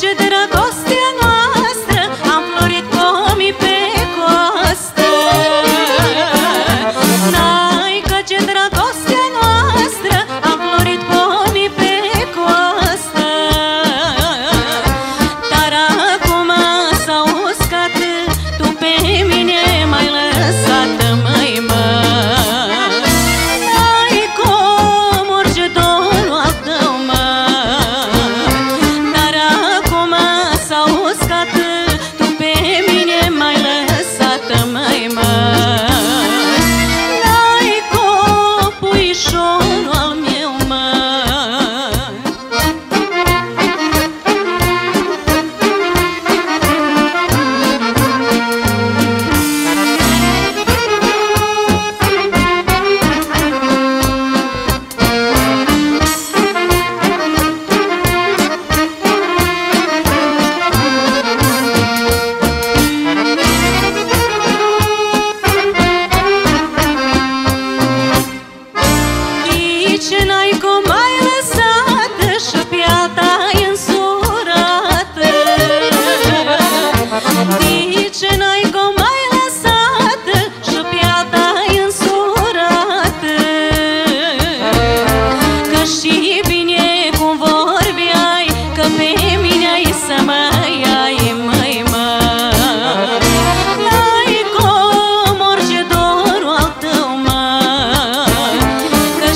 ਵਿੱਚ ਤੇਰਾ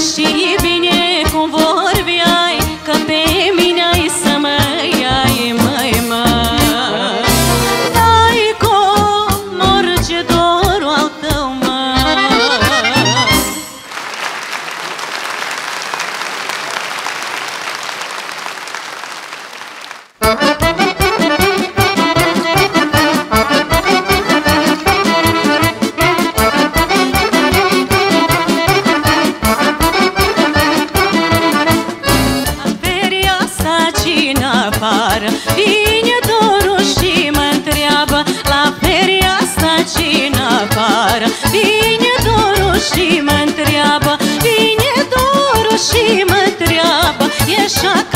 Că și întreabă